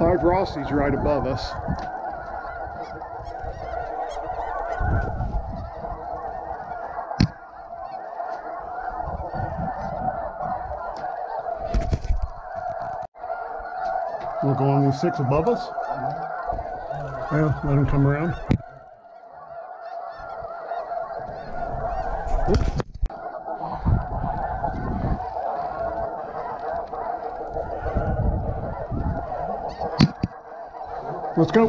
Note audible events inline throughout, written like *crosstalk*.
Five Rossies right above us. We'll go on these six above us. Well, let them come around. Let's go.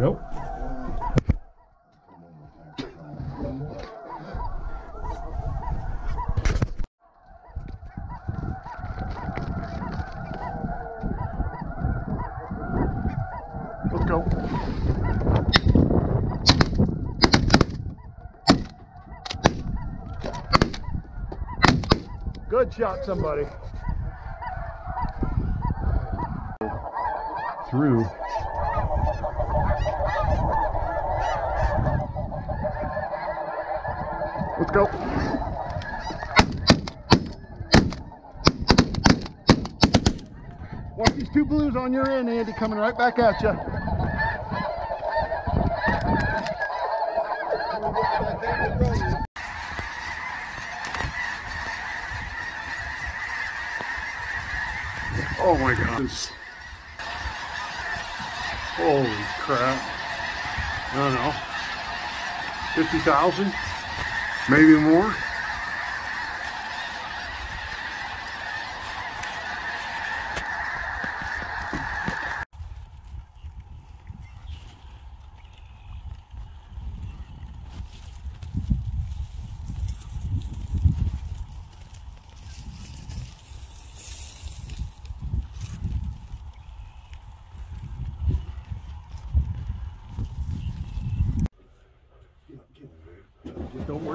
There. Good shot, somebody. Through. Let's go. Watch these two blues on your end, Andy, coming right back at you. Oh my God. Holy crap. I don't know. 50,000? Maybe more?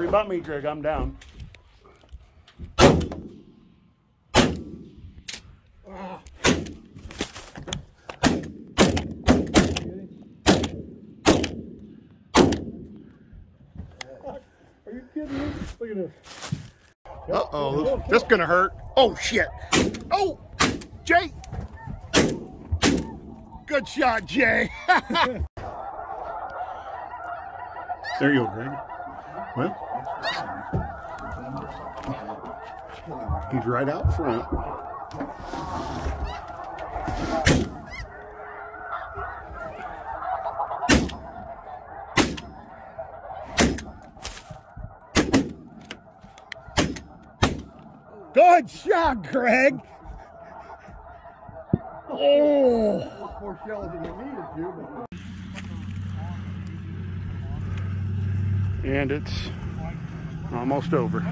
Worry about me, Greg. I'm down. Are you kidding me? Look at this. Uh oh, this gonna hurt. Oh shit. Oh, Jay. Good shot, Jay. *laughs* there you go, Greg. Well, he's right out front. Good shot, Greg. Oh. More shells than you needed to, And it's almost over.